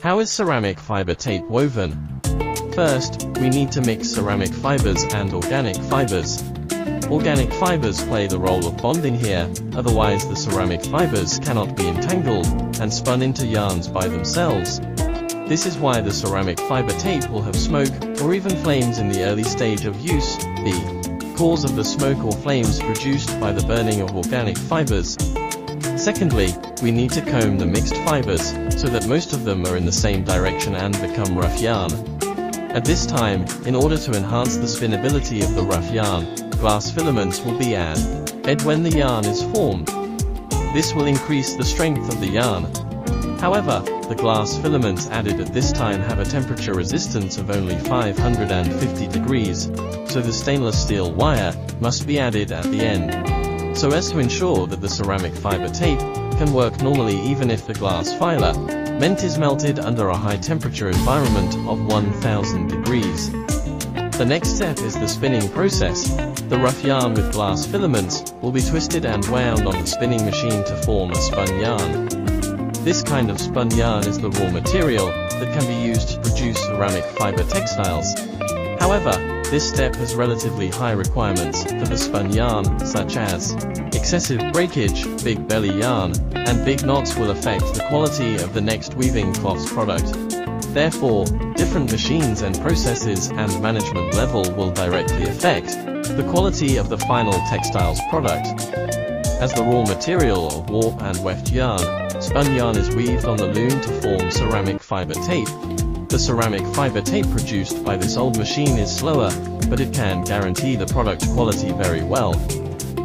How is ceramic fiber tape woven? First, we need to mix ceramic fibers and organic fibers. Organic fibers play the role of bonding here, otherwise the ceramic fibers cannot be entangled and spun into yarns by themselves. This is why the ceramic fiber tape will have smoke or even flames in the early stage of use, the cause of the smoke or flames produced by the burning of organic fibers. Secondly, we need to comb the mixed fibers, so that most of them are in the same direction and become rough yarn. At this time, in order to enhance the spinability of the rough yarn, glass filaments will be added when the yarn is formed. This will increase the strength of the yarn. However, the glass filaments added at this time have a temperature resistance of only 550 degrees, so the stainless steel wire must be added at the end. So as to ensure that the ceramic fiber tape can work normally even if the glass filament is melted under a high temperature environment of 1000 degrees. The next step is the spinning process. The rough yarn with glass filaments will be twisted and wound on the spinning machine to form a spun yarn. This kind of spun yarn is the raw material that can be used to produce ceramic fiber textiles. However, this step has relatively high requirements for the spun yarn, such as excessive breakage, big belly yarn, and big knots will affect the quality of the next weaving cloths product. Therefore, different machines and processes and management level will directly affect the quality of the final textiles product. As the raw material of warp and weft yarn, spun yarn is weaved on the loom to form ceramic fiber tape. The ceramic fiber tape produced by this old machine is slower, but it can guarantee the product quality very well.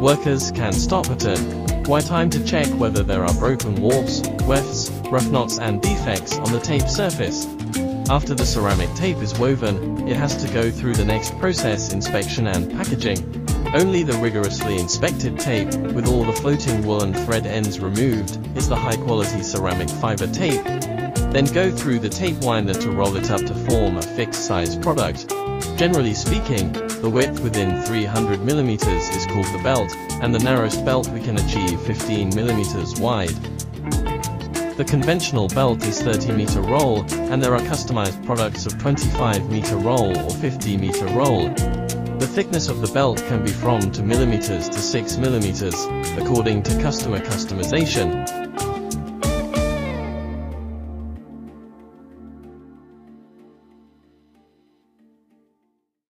Workers can stop at it. Why time to check whether there are broken warps, wefts, rough knots and defects on the tape surface. After the ceramic tape is woven, it has to go through the next process inspection and packaging. Only the rigorously inspected tape, with all the floating woolen thread ends removed, is the high quality ceramic fiber tape. Then go through the tape winder to roll it up to form a fixed size product. Generally speaking, the width within 300 mm is called the belt, and the narrowest belt we can achieve 15 mm wide. The conventional belt is 30 meter roll, and there are customized products of 25 meter roll or 50 meter roll. The thickness of the belt can be from 2 millimeters to 6 millimeters, according to customer customization.